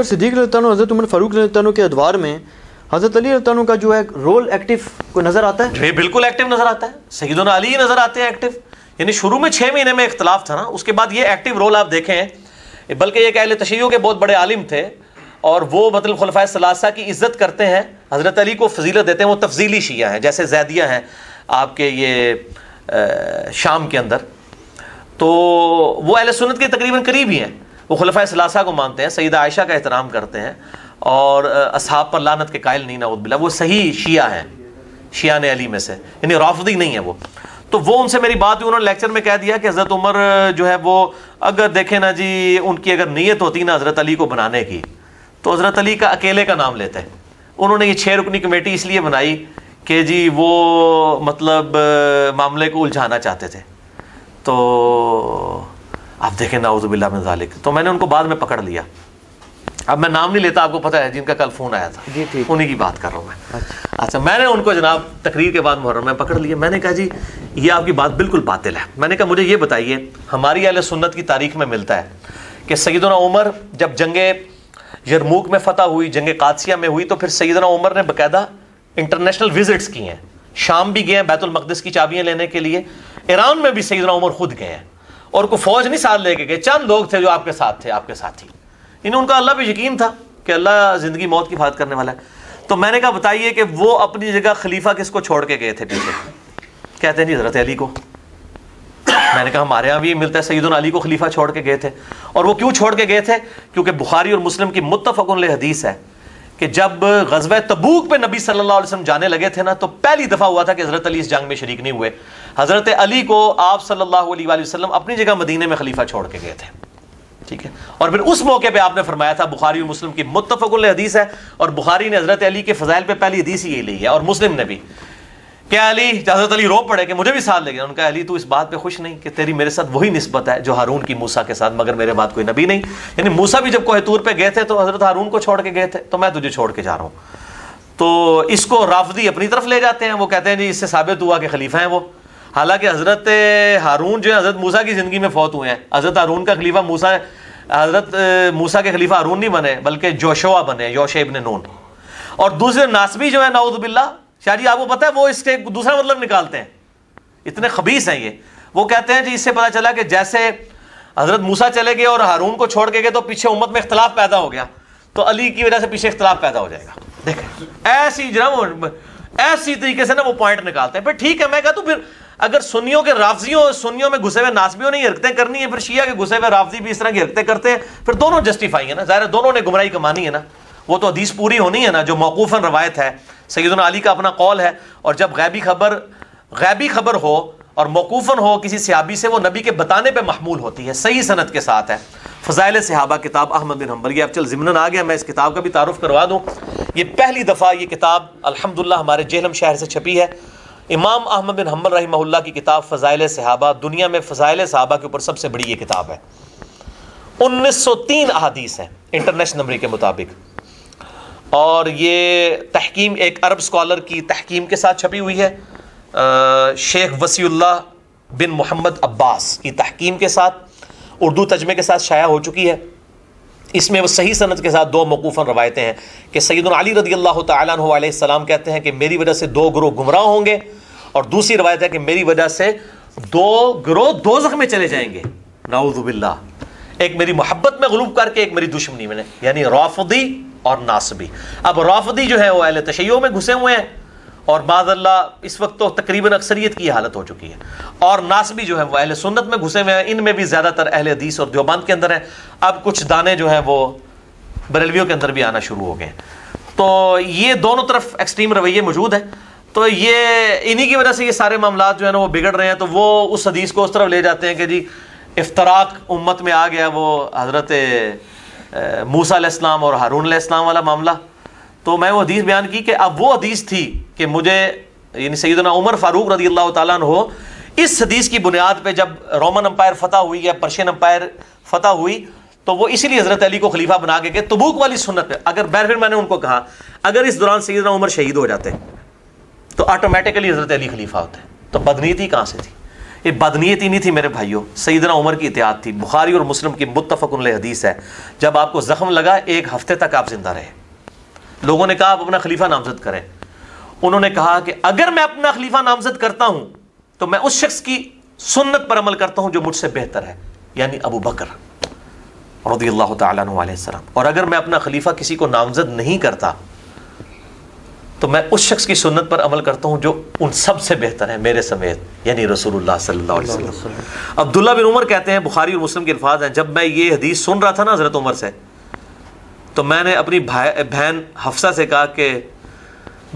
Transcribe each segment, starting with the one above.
صدیق اللہ عنہ، حضرت عمر فاروق عنہ کے ادوار میں حضرت علی اللہ عنہ کا جو ہے رول ایکٹیو کو نظر آتا ہے؟ یہ بالکل ایکٹیو نظر آتا ہے۔ سیدنا علی نظر آتے ہیں ایکٹیو یعنی شروع میں چھ مہینے میں اختلاف تھا نا، اس کے بعد یہ ایکٹیو رول آپ دیکھیں۔ بلکہ یہ اہل تشیعوں کے بہت بڑے عالم تھے اور وہ مطلب خلفۂ ثلاثہ کی عزت کرتے ہیں۔ حضرت علی کو فضیلت دیتے ہیں، وہ تفضیلی شیعہ ہیں، جیسے زیدیہ ہیں آپ کے یہ شام کے اندر۔ تو وہ اہل سنت کے تقریباً قریب ہی ہیں۔ وہ خلفۂ ثلاثہ کو مانتے ہیں، سیدہ عائشہ کا احترام کرتے ہیں اور اصحاب پر لانت کے قائل نہیں، نعوذ باللہ، وہ صحیح شیعہ ہیں، شیعہ نے علی میں سے یعنی رافضی نہیں ہے وہ۔ تو وہ ان سے میری بات ہوئی انہوں نے لیکچر میں کہہ دیا کہ حضرت عمر جو ہے وہ اگر دیکھیں نا جی ان کی اگر نیت ہوتی نا حضرت علی کو بنانے کی، تو حضرت علی کا اکیلے کا نام لیتے انہوں نے یہ چھ رکنی کمیٹی اس لیے بنائی کہ جی وہ مطلب معاملے کو الجھانا چاہتے تھے۔ تو آپ دیکھیں ناؤز باللہ من ذالک۔ تو میں نے ان کو بعد میں پکڑ لیا۔ اب میں نام نہیں لیتا آپ کو پتا ہے جن کا کل فون آیا تھا۔ جی ٹھیک۔ انہیں کی بات کر رہا ہوں میں۔ اچھا۔ میں نے ان کو جناب تقریر کے بعد محرم میں پکڑ لیا۔ میں نے کہا جی یہ آپ کی بات بالکل باطل ہے۔ میں نے کہا مجھے یہ بتائیے ہماری اہل سنت کی تاریخ میں ملتا ہے کہ سیدنا عمر جب جنگ یرموک میں فتح ہوئی جنگ قادسیہ میں ہوئی تو پھر سیدنا عمر نے باقاعدہ انٹرنیشنل وزٹس کی ہیں۔ شام بھی گئے ہیں بیت المقدس کی چابیاں لینے کے لیے۔ ایران میں بھی سیدنا عمر خود گئے ہیں۔ اور کوئی فوج نہیں ساتھ لے کے گئے۔ چند لوگ تھے جو آپ کے ساتھ تھے، آپ کے ساتھ انہیں ان کا اللہ پہ یقین تھا کہ اللہ زندگی موت کی بات کرنے والا ہے۔ تو میں نے کہا، بتائیے کہ وہ اپنی جگہ خلیفہ کس کو چھوڑ کے گئے تھے پیچھے؟ کہتے ہیں جی حضرت علی کو۔ میں نے کہا، ہمارے یہاں بھی یہ ملتا ہے سعید علی کو خلیفہ چھوڑ کے گئے تھے۔ اور وہ کیوں چھوڑ کے گئے تھے؟ کیونکہ بخاری اور مسلم کی متفق حدیث ہے کہ جب غزوہ تبوک پہ نبی صلی اللہ علیہ وسلم جانے لگے تھے نا، تو پہلی دفعہ ہوا تھا کہ حضرت علی اس جنگ میں شریک نہیں ہوئے۔ حضرت علی کو آپ صلی اللہ علیہ وآلہ وسلم اپنی جگہ مدینے میں خلیفہ چھوڑ کے گئے تھے۔ ٹھیک ہے؟ اور پھر اس موقع پہ آپ نے فرمایا تھا، بخاری و مسلم کی متفق الحدیث ہے اور بخاری نے حضرت علی کے فضائل پہ پہلی حدیث ہی لی ہے اور مسلم نے بھی۔ کیا علی حضرت علی رو پڑے کہ مجھے بھی ساتھ لے گیا ان کا علی، تو اس بات پہ خوش نہیں کہ تیری میرے ساتھ وہی نسبت ہے جو ہارون کی موسا کے ساتھ، مگر میرے بات کوئی نبی نہیں۔ یعنی موسا بھی جب کوہ طور پہ گئے تھے تو حضرت ہارون کو چھوڑ کے گئے تھے، تو میں تجھے چھوڑ کے جا رہا ہوں۔ تو اس کو رافضی اپنی طرف لے جاتے ہیں، وہ کہتے ہیں جی اس سے ثابت ہوا کہ خلیفہ ہیں وہ۔ حالانکہ حضرت ہارون جو ہے حضرت موسا کی زندگی میں فوت ہوئے ہیں۔ حضرت ہارون کا خلیفہ موسا حضرت موسا کے خلیفہ ہارون نہیں بنے، بلکہ جوشوا بنے یوش ابن نون۔ اور دوسرے ناسبی جو ہے نعوذ باللہ شاہ جی آپ کو پتا ہے، وہ اس کے دوسرا مطلب نکالتے ہیں۔ اتنے خبیص ہیں یہ۔ وہ کہتے ہیں جی اس سے پتا چلا کہ جیسے حضرت موسا چلے گئے اور ہارون کو چھوڑ کے گئے تو پیچھے امت میں اختلاف پیدا ہو گیا۔ تو علی کی وجہ سے پیچھے اختلاف پیدا ہو جائے گا۔ دیکھیں، ایسی جناب ایسی طریقے سے نا وہ پوائنٹ نکالتے ہیں۔ پھر ٹھیک ہے، میں کہا تو پھر اگر سنیوں کے رافضیوں، سنیوں میں گھسے ہوئے ناسبیوں نے حرکتیں کرنی ہے پھر شیعہ کے گھسے ہوئے رافضی بھی اس طرح کی حرکتیں کرتے ہیں۔ پھر دونوں جسٹیفائی ہیں نا۔ ظاہر دونوں نے گمراہی کمانی ہے نا۔ وہ تو حدیث پوری ہونی ہے نا، جو موقوفاً روایت ہے۔ سیدنا علی کا اپنا قول ہے اور جب غیبی خبر غیبی خبر ہو اور موقوفاً ہو کسی صحابی سے، وہ نبی کے بتانے پہ محمول ہوتی ہے، صحیح صنعت کے ساتھ ہے۔ فضائل صحابہ کتاب احمد بن حنبل، یہ اب چل ضمن آ گیا، میں اس کتاب کا بھی تعارف کروا دوں۔ یہ پہلی دفعہ یہ کتاب الحمدللہ ہمارے جہلم شہر سے چھپی ہے۔ امام احمد بن حنبل رحمہ اللہ کی کتاب فضائل صحابہ، دنیا میں فضائل صحابہ کے اوپر سب سے بڑی یہ کتاب ہے۔ انیس سو تین احادیث ہیں، انٹرنیشنل نمبر کے مطابق۔ اور یہ تحکیم ایک عرب اسکالر کی تحکیم کے ساتھ چھپی ہوئی ہے شیخ وسیع اللہ بن محمد عباس کی تحکیم کے ساتھ، اردو تجمے کے ساتھ شائع ہو چکی ہے۔ اس میں وہ صحیح صنعت کے ساتھ دو موقوفاً روایتیں ہیں کہ سید علی رضی اللہ تعالیٰ عنہ علیہ السلام کہتے ہیں کہ میری وجہ سے دو گروہ گمراہ ہوں گے اور دوسری روایت ہے کہ میری وجہ سے دو گروہ دو میں چلے جائیں گے۔ نعوذ باللہ۔ ایک میری محبت میں غلوب کر کے ایک میری دشمنی میں نے یعنی رافضی اور ناسبی اب رافدی جو ہے وہ اہل تشیعوں میں گھسے ہوئے ہیں اور بعض اللہ اس وقت تو تقریباً اکثریت کی حالت ہو چکی ہے۔ اور ناسبی جو ہے وہ اہل سنت میں گھسے ہوئے ہیں، ان میں بھی زیادہ تر اہل حدیث اور دیوبند کے اندر ہیں۔ اب کچھ دانے جو ہیں وہ بریلویوں کے اندر بھی آنا شروع ہو گئے ہیں۔ تو یہ دونوں طرف ایکسٹریم رویے موجود ہیں۔ تو یہ انہی کی وجہ سے یہ سارے معاملات جو ہیں نا وہ بگڑ رہے ہیں۔ تو وہ اس حدیث کو اس طرف لے جاتے ہیں کہ جی افطراک امت میں آ گیا وہ حضرت موسا علیہ السلام اور ہارون علیہ السلام والا معاملہ۔ تو میں وہ حدیث بیان کی کہ اب وہ حدیث تھی کہ مجھے یعنی سیدنا عمر فاروق رضی اللہ تعالیٰ عنہ، اس حدیث کی بنیاد پہ جب رومن امپائر فتح ہوئی یا پرشین امپائر فتح ہوئی، تو وہ اسی لیے حضرت علی کو خلیفہ بنا کے کہ تبوک والی سنت پہ، اگر بیر پھر میں نے ان کو کہا، اگر اس دوران سیدنا عمر شہید ہو جاتے، تو آٹومیٹکلی حضرت علی خلیفہ ہوتے۔ تو بدنیتی کہاں سے تھی؟ یہ بدنیتی نہیں تھی میرے بھائیوں سیدنا عمر کی اطاعت تھی۔ بخاری اور مسلم کی متفق علیہ حدیث ہے، جب آپ کو زخم لگا، ایک ہفتے تک آپ زندہ رہے۔ لوگوں نے کہا، آپ اپنا خلیفہ نامزد کریں۔ انہوں نے کہا کہ اگر میں اپنا خلیفہ نامزد کرتا ہوں، تو میں اس شخص کی سنت پر عمل کرتا ہوں جو مجھ سے بہتر ہے یعنی ابو بکر رضی اللہ تعالیٰ عنہ علیہ السلام۔ اور اگر میں اپنا خلیفہ کسی کو نامزد نہیں کرتا تو میں اس شخص کی سنت پر عمل کرتا ہوں جو ان سب سے بہتر ہے، میرے سمیت یعنی رسول اللہ صلی اللہ علیہ وسلم۔ عبداللہ بن عمر کہتے ہیں، بخاری اور مسلم کے الفاظ ہیں۔ جب میں یہ حدیث سن رہا تھا نا حضرت عمر سے، تو میں نے اپنی بہن حفصہ سے کہا کہ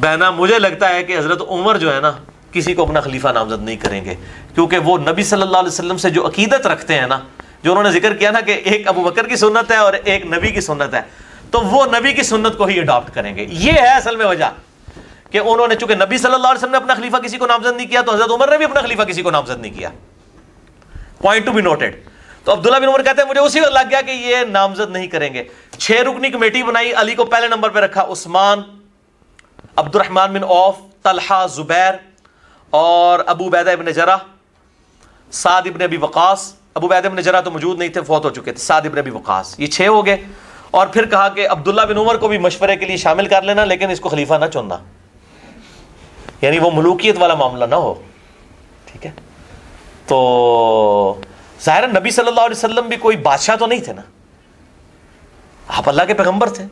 بہنا مجھے لگتا ہے کہ حضرت عمر جو ہے نا، کسی کو اپنا خلیفہ نامزد نہیں کریں گے۔ کیونکہ وہ نبی صلی اللہ علیہ وسلم سے جو عقیدت رکھتے ہیں نا، جو انہوں نے ذکر کیا نا کہ ایک ابو بکر کی سنت ہے اور ایک نبی کی سنت ہے، تو وہ نبی کی سنت کو ہی اڈاپٹ کریں گے۔ یہ ہے اصل میں وجہ۔ کہ انہوں نے چونکہ نبی صلی اللہ علیہ وسلم نے اپنا خلیفہ کسی کو نامزد نہیں کیا، تو حضرت عمر نے بھی اپنا خلیفہ کسی کو نامزد نہیں کیا۔ پوائنٹ ٹو بی نوٹڈ تو عبداللہ بن عمر کہتے ہیں، مجھے اسی وقت لگ گیا کہ یہ نامزد نہیں کریں گے۔ چھ رکنی کمیٹی بنائی، علی کو پہلے نمبر پہ رکھا، عثمان عبد الرحمان بن اوف طلحہ، زبیر اور ابو بیدہ ابن جرا سعد ابن ابی وقاص۔ ابو بیدہ ابن جرا تو موجود نہیں تھے، فوت ہو چکے تھے۔ سعد ابن ابی وقاص، یہ چھ ہو گئے۔ اور پھر کہا کہ عبداللہ بن عمر کو بھی مشورے کے لیے شامل کر لینا، لیکن اس کو خلیفہ نہ چننا۔ یعنی وہ ملوکیت والا معاملہ نہ ہو۔ ٹھیک ہے؟ تو ظاہر نبی صلی اللہ علیہ وسلم بھی کوئی بادشاہ تو نہیں تھے نا۔ آپ اللہ کے پیغمبر تھے۔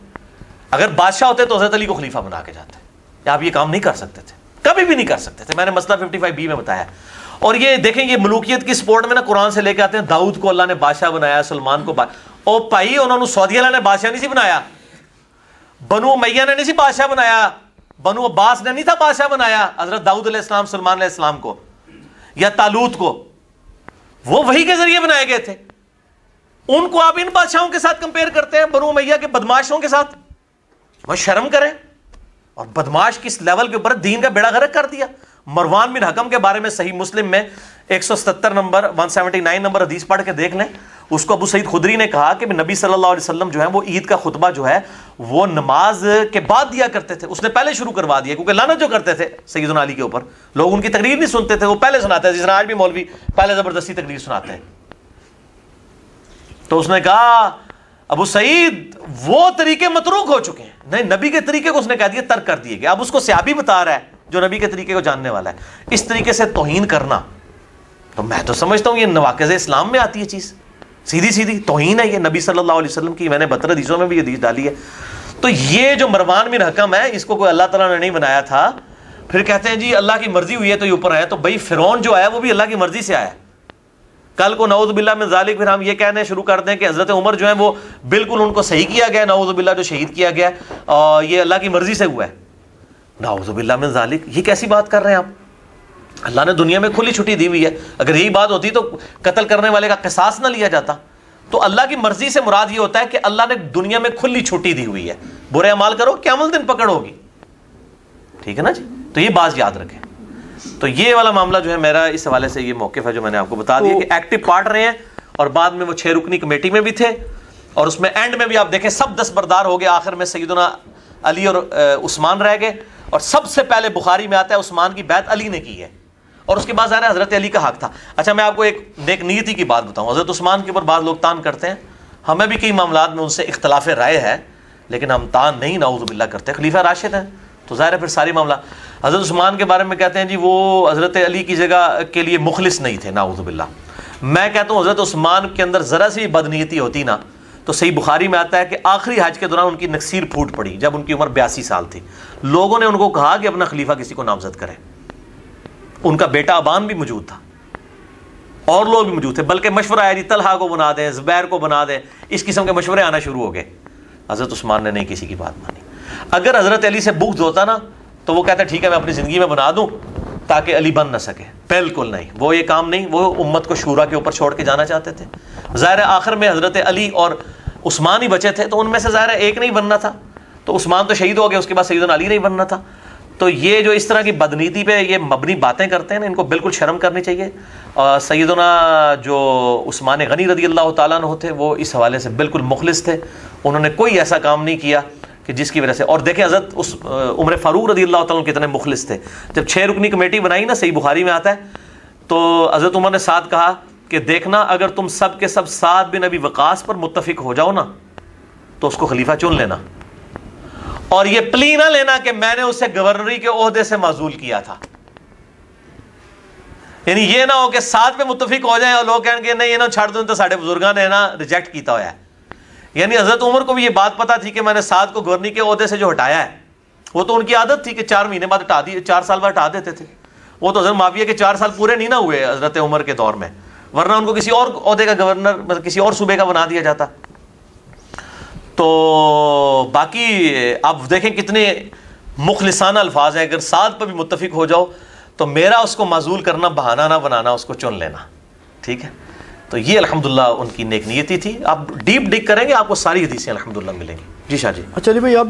اگر بادشاہ ہوتے تو حضرت علی کو خلیفہ بنا کے جاتے۔ یا آپ یہ کام نہیں کر سکتے تھے۔ کبھی بھی نہیں کر سکتے تھے۔ میں نے مسئلہ 55 بی میں بتایا۔ اور یہ دیکھیں یہ ملوکیت کی سپورٹ میں نا قرآن سے لے کے آتے ہیں۔ داؤد کو اللہ نے بادشاہ بنایا، سلمان کو او پائی انہوں نے سعودی اللہ نے بادشاہ نہیں سی بنایا۔ بنو میاں نے نہیں سی بادشاہ بنایا۔ بنو عباس نے نہیں تھا بادشاہ بنایا، حضرت داؤد علیہ السلام، سلمان علیہ السلام کو، یا تالوت کو۔ وہ وہی کے ذریعے بنائے گئے تھے۔ ان کو آپ ان بادشاہوں کے ساتھ کمپیئر کرتے ہیں، بنو میاں کے بدماشوں کے ساتھ۔ وہ شرم کریں۔ اور بدماش کس لیول کے اوپر دین کا بیڑا غرق کر دیا۔ مروان بن حکم کے بارے میں صحیح مسلم میں ایک سو ستر number one seventy nine number حدیث پڑھ کے دیکھ لیں۔ اس کو ابو سعید خدری نے کہا کہ نبی صلی اللہ علیہ وسلم جو ہے وہ عید کا خطبہ جو ہے وہ نماز کے بعد دیا کرتے تھے۔ اس نے پہلے شروع کروا دیا کیونکہ لانت جو کرتے تھے سید علی کے اوپر۔ لوگ ان کی تقریر نہیں سنتے تھے، وہ پہلے سناتے ہیں۔ جس آج بھی مولوی پہلے زبردستی تقریر سناتے ہیں۔ تو اس نے کہا، ابو سعید، وہ طریقے متروک ہو چکے ہیں۔ نہیں، نبی کے طریقے کو اس نے کہہ دیا، ترک کر دیے گیا اب اس کو سیابی بتا رہا ہے جو نبی کے طریقے کو جاننے والا ہے۔ اس طریقے سے توہین کرنا۔ تو میں تو سمجھتا ہوں یہ نواقز اسلام میں آتی ہے چیز۔ سیدھی سیدھی توہین ہے یہ نبی صلی اللہ علیہ وسلم کی، میں نے بطر حدیثوں میں بھی حدیث ڈالی ہے۔ تو یہ جو مروان بن حکم ہے، اس کو کوئی اللہ تعالیٰ نے نہیں بنایا تھا۔ پھر کہتے ہیں جی اللہ کی مرضی ہوئی ہے تو یہ اوپر ہے تو بھائی فرون جو ہے وہ بھی اللہ کی مرضی سے آیا۔ کل کو نعوذ باللہ میں ذالک، پھر ہم یہ کہنے شروع کر دیں کہ حضرت عمر جو ہے وہ بالکل ان کو صحیح کیا گیا نعوذ باللہ جو شہید کیا گیا، اور یہ اللہ کی مرضی سے ہوا ہے۔ نعوذ باللہ میں ذالک، یہ کیسی بات کر رہے ہیں آپ؟ اللہ نے دنیا میں کھلی چھٹی دی ہوئی ہے۔ اگر یہی بات ہوتی تو قتل کرنے والے کا قصاص نہ لیا جاتا۔ تو اللہ کی مرضی سے مراد یہ ہوتا ہے کہ اللہ نے دنیا میں کھلی چھٹی دی ہوئی ہے۔ برے عمال کرو کیا عمل دن پکڑ ہوگی ٹھیک ہے نا جی؟ تو یہ بات یاد رکھیں۔ تو یہ والا معاملہ جو ہے میرا اس حوالے سے یہ موقف ہے جو میں نے آپ کو بتا دیا کہ ایکٹیو پارٹ رہے ہیں اور بعد میں وہ چھ رکنی کمیٹی میں بھی تھے۔ اور اس میں اینڈ میں بھی آپ دیکھیں سب دس بردار ہو گئے۔ آخر میں سیدنا علی اور عثمان رہ گئے۔ اور سب سے پہلے بخاری میں آتا ہے عثمان کی بیعت علی نے کی ہے۔ اور اس کے بعد ظاہر حضرت علی کا حق تھا۔ اچھا میں آپ کو ایک نیک نیتی کی بات بتاؤں۔ حضرت عثمان کے اوپر بعض لوگ تان کرتے ہیں۔ ہمیں بھی کئی معاملات میں ان سے اختلاف رائے ہے، لیکن ہم تان نہیں، نعوذ باللہ کرتے خلیفہ راشد ہیں، تو ظاہر ہے پھر ساری معاملہ۔ حضرت عثمان کے بارے میں کہتے ہیں جی وہ حضرت علی کی جگہ کے لیے مخلص نہیں تھے، نعوذ باللہ۔ میں کہتا ہوں، حضرت عثمان کے اندر ذرا سی بدنیتی ہوتی نا، تو صحیح بخاری میں آتا ہے کہ آخری حج کے دوران ان کی نقصیر پھوٹ پڑی جب ان کی عمر بیاسی سال تھی۔ لوگوں نے ان کو کہا کہ اپنا خلیفہ کسی کو نامزد کرے ان کا بیٹا ابان بھی موجود تھا۔ اور لوگ بھی موجود تھے، بلکہ مشورہ آیا جی طلحہ کو بنا دیں، زبیر کو بنا دیں۔ اس قسم کے مشورے آنا شروع ہو گئے۔ حضرت عثمان نے نہیں کسی کی بات مانی۔ اگر حضرت علی سے بغض ہوتا نا، تو وہ کہتے ٹھیک ہے، میں اپنی زندگی میں بنا دوں تاکہ علی بن نہ سکے۔ بالکل نہیں، وہ یہ کام نہیں، وہ امت کو شورا کے اوپر چھوڑ کے جانا چاہتے تھے۔ ظاہر آخر میں حضرت علی اور عثمان ہی بچے تھے، تو ان میں سے ظاہر ایک نہیں بننا تھا۔ تو عثمان تو شہید ہو گیا اس کے بعد سید علی نہیں بننا تھا۔ تو یہ جو اس طرح کی بدنیتی پہ یہ مبنی باتیں کرتے ہیں نا، ان کو بالکل شرم کرنی چاہیے۔ اور سیدنا جو عثمان غنی رضی اللہ تعالیٰ نے ہوتے وہ اس حوالے سے بالکل مخلص تھے۔ انہوں نے کوئی ایسا کام نہیں کیا کہ جس کی وجہ سے۔ اور دیکھیں حضرت اس عمر فاروق رضی اللہ تعالیٰ کتنے مخلص تھے۔ جب چھ رکنی کمیٹی بنائی نا، صحیح بخاری میں آتا ہے، تو حضرت عمر نے ساتھ کہا کہ دیکھنا، اگر تم سب کے سب سات بن ابھی وقاص پر متفق ہو جاؤ نا، تو اس کو خلیفہ چن لینا۔ اور یہ پلی نہ لینا کہ میں نے اسے گورنری کے عہدے سے معذول کیا تھا۔ یعنی یہ نہ ہو کہ ساتھ پہ متفق ہو جائیں اور لوگ کہیں گے نہیں، یہ نہ چھڑ دوں تو سارے بزرگاں نے نا ریجیکٹ کیتا ہوا ہے۔ یعنی حضرت عمر کو بھی یہ بات پتا تھی کہ میں نے ساتھ کو گورنری کے عہدے سے جو ہٹایا ہے، وہ تو ان کی عادت تھی کہ چار مہینے بعد ہٹا دی، چار سال بعد ہٹا دیتے تھے۔ وہ تو حضرت معاویہ کے چار سال پورے نہیں نہ ہوئے حضرت عمر کے دور میں، ورنہ ان کو کسی اور عہدے کا گورنر، کسی اور صوبے کا بنا دیا جاتا۔ تو باقی آپ دیکھیں کتنے مخلصانہ الفاظ ہیں۔ اگر ساتھ پر بھی متفق ہو جاؤ تو میرا اس کو معذول کرنا بہانہ نہ بنانا، اس کو چن لینا۔ ٹھیک ہے؟ تو یہ الحمدللہ ان کی نیک نیتی تھی۔ آپ ڈیپ ڈگ کریں گے، آپ کو ساری حدیثیں الحمدللہ ملیں گی۔ جی شاہ جی۔ اچھا جی بھائی آپ